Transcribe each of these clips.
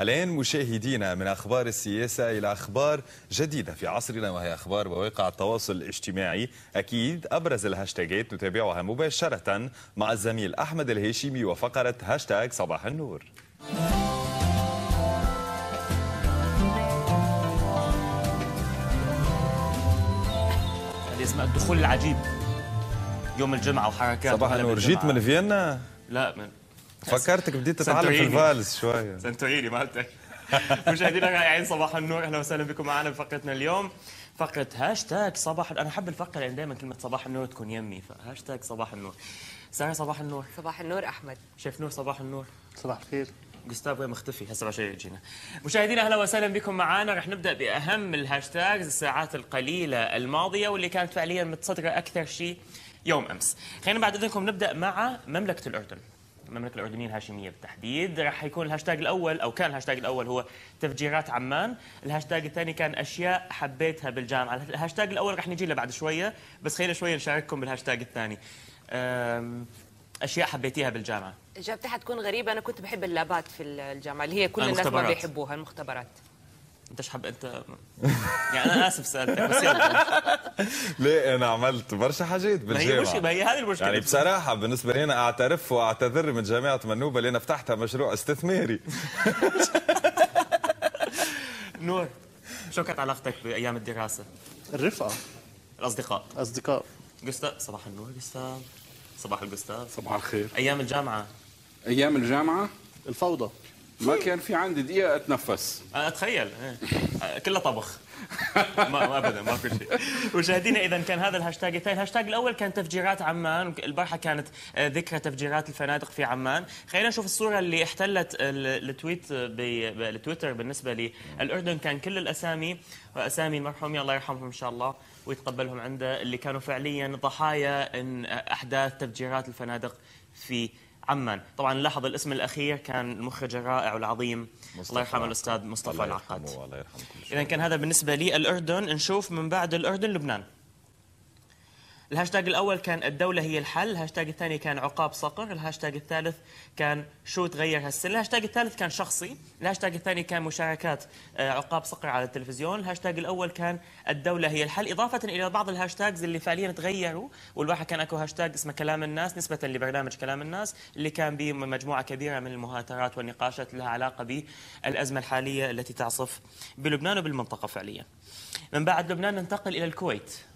الآن مشاهدينا من أخبار السياسة إلى أخبار جديدة في عصرنا وهي أخبار مواقع التواصل الاجتماعي. أكيد أبرز الهاشتاجات نتابعها مباشرة مع الزميل أحمد الهاشمي وفقرة هاشتاج صباح النور. هذه اسمها الدخول العجيب يوم الجمعة وحركات صباح النور. جيت من فيينا؟ لا من فكرتك بديت تتعلم في الفالس شوية. سنتوريني مالتك. مشاهدينا الرائعين صباح النور. أهلا وسهلا بكم معنا بفقرتنا اليوم. فقرة هاشتاج صباح أنا أحب الفقرة لأن دائما كلمة صباح النور تكون يمي فهاشتاج صباح النور. سارة صباح النور. صباح النور أحمد. شيف نور صباح النور. صباح الخير. جوستاف وين مختفي. هسه بعد شوي يجينا. مشاهدينا أهلا وسهلا بكم معنا. رح نبدأ بأهم ال hashtags الساعات القليلة الماضية واللي كانت فعليا متصدرة أكثر شيء يوم أمس. خلينا بعد إذنكم نبدأ مع مملكة الأردن. المملكه الاردنيه الهاشميه بالتحديد. راح يكون الهاشتاج الأول أو كان الهاشتاج الأول هو تفجيرات عمان. الهاشتاج الثاني كان أشياء حبيتها بالجامعة. الهاشتاج الأول راح نجي له بعد شوية بس خلينا شوية نشارككم بالهاشتاج الثاني. أشياء حبيتيها بالجامعة. اجابتي حتكون غريبة. أنا كنت بحب اللابات في الجامعة اللي هي كل الناس ما. بيحبوها المختبرات. انت إيش حب انت يعني أنا آسف سألتك بس يلا. ليه أنا عملت برشا حاجات ما هي مش بالجامعة ما هي هذه المشكلة. يعني بصراحة بالنسبة لي أنا أعترف وأعتذر من جامعة منوبة لأن فتحتها مشروع استثماري. نور شو كانت علاقتك بأيام الدراسة؟ الرفقة. الأصدقاء. أصدقاء جوستاف صباح النور جوستاف صباح الجوستاف صباح الخير. أيام الجامعة. أيام الجامعة؟ الفوضى. ما كان في عندي دقيقة أتنفس. أتخيل. إيه. كلها طبخ. ما ابدا ما في شيء. مشاهدينا اذا كان هذا الهاشتاج الثاني. الهاشتاج الأول كان تفجيرات عمان. البارحة كانت آه، ذكرى تفجيرات الفنادق في عمان. خلينا نشوف الصورة اللي احتلت ال- ال tweet ب- ب- التويتر بالنسبة للأردن. كان كل الأسامي وأسامي المرحومين الله يرحمهم إن شاء الله ويتقبلهم عنده. اللي كانوا فعليا ضحايا أحداث تفجيرات الفنادق في عمان طبعا نلاحظ الاسم الأخير كان المخرج الرائع والعظيم. الله يرحمه الأستاذ مصطفى الله العقاد والله يرحمه اذا كان هذا بالنسبة لي الأردن. نشوف من بعد الأردن لبنان. الهاشتاج الأول كان الدولة هي الحل الهاشتاج الثاني كان عقاب صقر الهاشتاج الثالث كان شو تغير هالسنه الهاشتاج الثالث كان شخصي الهاشتاج الثاني كان مشاركات آه، عقاب صقر على التلفزيون الهاشتاج الأول كان الدولة هي الحل. إضافة إلى بعض ال hashtags اللي فعليا تغيروا والبارحه كان أكو هاشتاج اسمه كلام الناس نسبة لبرنامج كلام الناس اللي كان به مجموعه كبيرة من المهاترات والنقاشات لها علاقة بالأزمة الحالية التي تعصف بلبنان وبالمنطقة فعليا. من بعد لبنان ننتقل إلى الكويت. ال-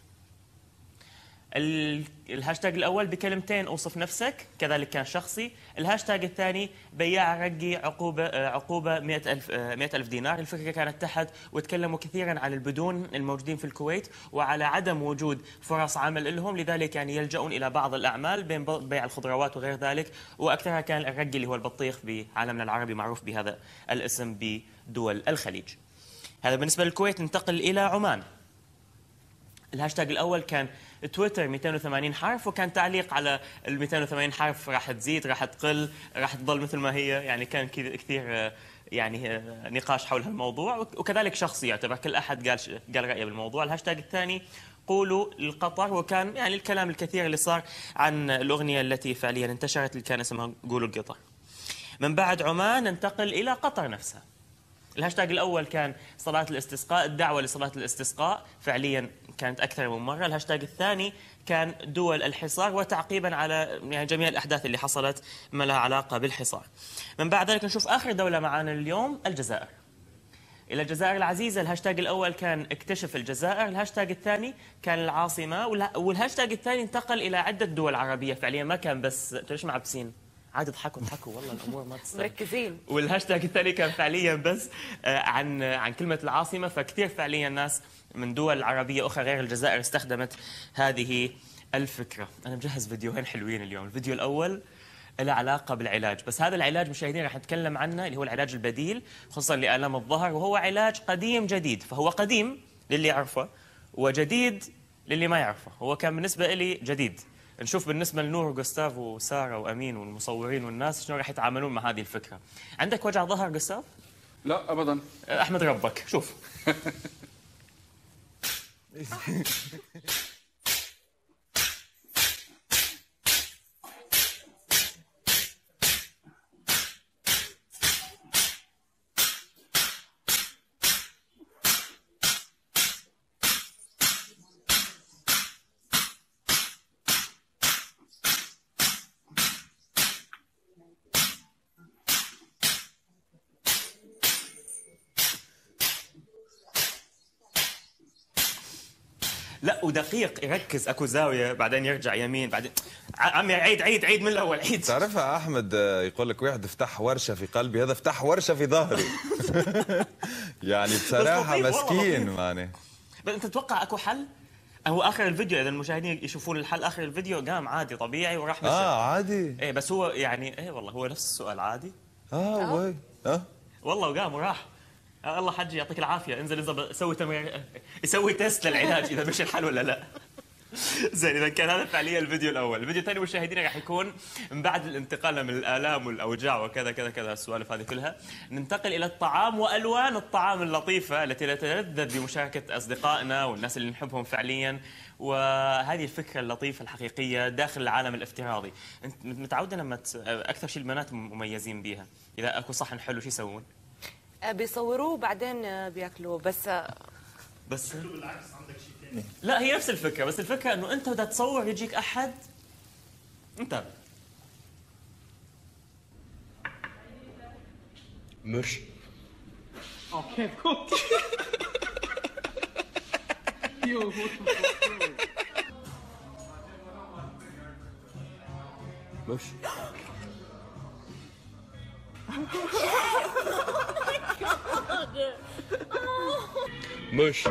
الهاشتاج الأول بكلمتين أوصف نفسك كذلك كان شخصي. الهاشتاج الثاني بياع رقي عقوبة آه، عقوبة 100000 آه، 100000 دينار. الفكرة كانت تحت وتكلموا كثيرا عن البدون الموجودين في الكويت وعلى عدم وجود فرص عمل لهم لذلك يعني يلجؤون إلى بعض الأعمال بين بيع الخضروات وغير ذلك. وأكثرها كان الرقي اللي هو البطيخ بعالمنا العربي معروف بهذا الاسم بدول الخليج. هذا بالنسبة للكويت ننتقل إلى عمان. الهاشتاج الأول كان تويتر 280 حرف وكان تعليق على ال 280 حرف راح تزيد راح تقل راح تضل مثل ما هي. يعني كان كثير آه، يعني آه، نقاش حول هالموضوع. وك- وكذلك شخصي يعتبر كل أحد قال قال رأيه بالموضوع. الهاشتاج الثاني قولوا لقطر. وكان يعني الكلام الكثير اللي صار عن الأغنية التي فعليا انتشرت اللي كان اسمها قولوا لقطر. من بعد عمان ننتقل إلى قطر نفسها. الهاشتاج الأول كان صلاة الاستسقاء الدعوة لصلاة الاستسقاء فعليا كانت أكثر من مرة. الهاشتاج الثاني كان دول الحصار وتعقيبا على يعني جميع الأحداث اللي حصلت ما لها علاقة بالحصار. من بعد ذلك نشوف آخر دولة معنا اليوم الجزائر. إلى الجزائر العزيزة الهاشتاج الأول كان اكتشف الجزائر الهاشتاج الثاني كان العاصمة والها- والهاشتاج الثاني انتقل إلى عدة دول عربية فعليا ما كان بس أنتوا ليش عادي اضحكوا اضحكوا والله الأمور ما تستاهل مركزين. والهاشتاج الثاني كان فعليا بس آه، عن عن كلمة العاصمة. فكثير فعليا ناس من دول عربية أخرى غير الجزائر استخدمت هذه الفكرة. أنا مجهز فيديوهين حلوين اليوم. الفيديو الأول له علاقة بالعلاج. بس هذا العلاج مشاهدينا رح نتكلم عنه اللي هو العلاج البديل خصوصا لآلام الظهر وهو علاج قديم جديد. فهو قديم للي يعرفه وجديد للي ما يعرفه. هو كان بالنسبة لي جديد. نشوف بالنسبة لنور وجوستاف وسارة وأمين والمصورين والناس شلون راح يتعاملون مع هذه الفكرة. عندك وجع ظهر جوستاف لا ابدا. أحمد ربك شوف. لا ودقيق. يركز. أكو زاوية بعدين يرجع يمين بعدين. عمي عيد عيد عيد من الأول عيد. تعرفها أحمد آه، يقول لك واحد افتح ورشة في قلبي هذا فتح ورشة في ظهري. يعني بصراحة مسكين. ماني. بس أنت تتوقع أكو حل؟ هو آخر الفيديو إذا المشاهدين يشوفون الحل آخر الفيديو قام عادي طبيعي وراح مشى آه عادي. إيه بس هو يعني إيه والله هو نفس السؤال عادي. آه وي آه. والله وقام وراح. آه الله حجي يعطيك العافية. انزل انزل سوي تمرين يسوي test للعلاج إذا مشى الحال ولا لا. زين إذا كان هذا فعليا الفيديو الأول، الفيديو الثاني مشاهدينا راح يكون من بعد الانتقال من الآلام والأوجاع وكذا كذا كذا السوالف هذه كلها، ننتقل إلى الطعام وألوان الطعام اللطيفة التي نتلذذ بمشاركه أصدقائنا والناس اللي نحبهم فعليا. وهذه الفكرة اللطيفة الحقيقية داخل العالم الافتراضي، أنت متعودة لما. أكثر شيء البنات مميزين بيها، إذا أكو صحن حلو شو يسوون؟ آه، بيصوروه وبعدين آه، بياكلوه. بس آه، بس لا هي نفس الفكرة. بس الفكرة إنه أنت بدك تصور يجيك أحد أنت. مش. مش. dog. Oh. Mush.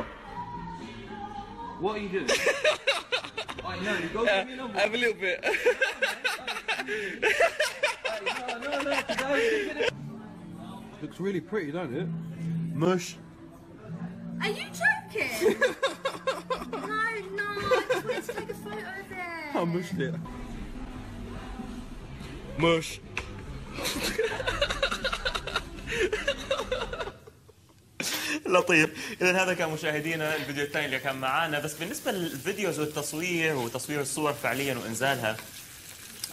What are you doing? I know, you go yeah, give me a number. Have a little bit. Looks really pretty, don't it? Mush. Are you joking? no, no, I just wanted to take a photo there. I mushed it. Mush. لطيف. إذا هذا كان مشاهدينا الفيديو الثاني اللي كان معانا. بس بالنسبة لل videos والتصوير وتصوير الصور فعليا وإنزالها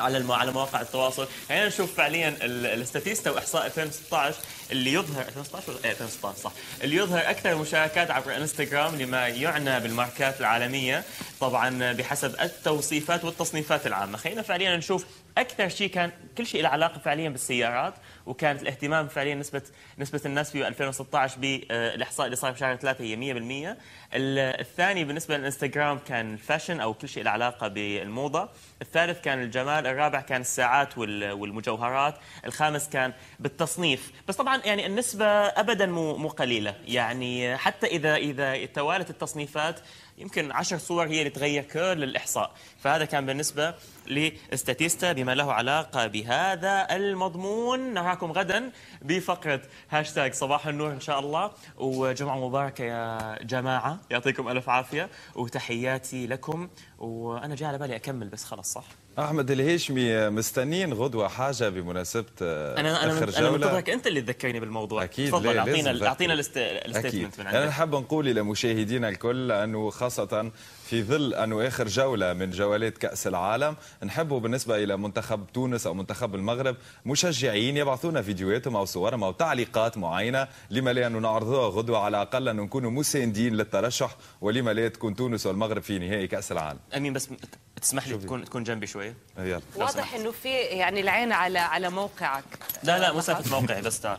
على. على مواقع التواصل خلينا نشوف فعليا ال- ال Statista وإحصاء 2016 اللي يظهر 2016 ولا إيه؟ 2016 صح. اللي يظهر أكثر مشاركات عبر إنستغرام لما يعنى بالماركات العالمية طبعا بحسب التوصيفات والتصنيفات العامة. خلينا فعليا نشوف أكثر شيء كان كل شيء له علاقة فعليا بالسيارات وكانت الاهتمام فعليا نسبه نسبة الناس في 2016 بالاحصاء اللي صار في شهر ثلاثة هي 100% ال- الثاني بالنسبة للإنستغرام كان الفاشن أو كل شيء له علاقة بالموضة. الثالث كان الجمال الرابع كان الساعات وال- والمجوهرات الخامس كان بالتصنيف. بس طبعا يعني النسبة ابدا مو مو قليلة. يعني حتى اذا إذا توالت التصنيفات يمكن عشر صور هي اللي تغير كل الاحصاء فهذا كان بالنسبة ل Statista بما له علاقة بهذا المضمون. نراكم غدا بفقرة هاشتاج صباح النور إن شاء الله. وجمعة مباركة يا جماعة. يعطيكم ألف عافية وتحياتي لكم. وأنا جاي على بالي أكمل بس خلص صح؟ أحمد الهيشمي مستنين غدوة حاجة بمناسبة آه، أنا أنا أنا منتظرك. أنت اللي تذكرني بالموضوع. أكيد تفضل؟ أعطينا أعطينا ال statement من أنا عندك. نحب نقول لمشاهدينا الكل أنه خاصة في ظل أنه آخر جولة من جولات كأس العالم نحبوا بالنسبة إلى منتخب تونس أو منتخب المغرب مشجعين يبعثونا فيديوهاتهم أو صورهم أو تعليقات معينة. لما لا انه نعرضوها غدوة على الأقل انه نكونوا مساندين للترشح ولما لا تكون تونس والمغرب في نهائي كأس العالم. أمين بس تسمح لي تكون تكون جنبي شوية يلا. واضح إنه في يعني العين على على موقعك. لا لا مو سالفة موقعي بس تعال.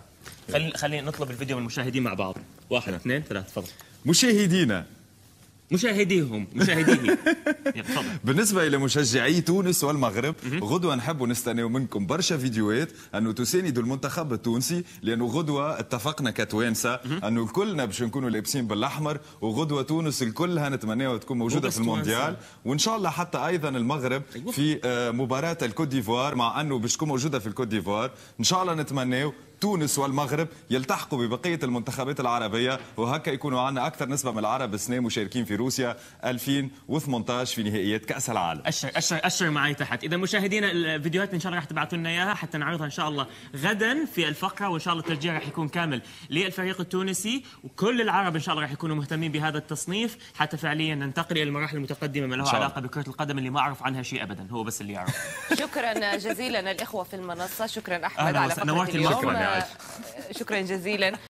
خلي خلينا نطلب الفيديو من المشاهدين مع بعض. واحد اثنين ثلاث تفضل. مشاهدينا مشاهديهم مشاهديه بالنسبة إلى مشجعي تونس والمغرب غدوة نحب نستناو منكم برشا فيديوهات. أنه تساندوا المنتخب التونسي لأنه غدوة اتفقنا كتوانسة. أنه الكلنا باش نكونوا لابسين بالأحمر وغدوة تونس الكلها نتمناو تكون موجودة بس في المونديال. وإن شاء الله حتى أيضا المغرب في آه، مباراة الكوت ديفوار مع أنه باش تكون موجودة في الكوت ديفوار. إن شاء الله نتمناو تونس والمغرب يلتحقوا ببقية المنتخبات العربية وهكا يكونوا عندنا أكثر نسبة من العرب السنة مشاركين في روسيا 2018 في نهائيات كأس العالم. أشر أشر أشر معي تحت. إذا مشاهدينا الفيديوهات إن شاء الله راح تبعثوا لنا إياها حتى نعرضها إن شاء الله غدا في الفقرة وإن شاء الله التشجيع راح يكون كامل للفريق التونسي وكل العرب إن شاء الله راح يكونوا مهتمين بهذا التصنيف. حتى فعليا ننتقل إلى المراحل المتقدمة ما له. علاقة بكرة القدم اللي ما أعرف عنها شيء ابدا. هو بس اللي يعرف. شكرا جزيلا الإخوة في المنصة. شكرا أحمد أهلا على نورتي اليوم. شكرا جزيلا.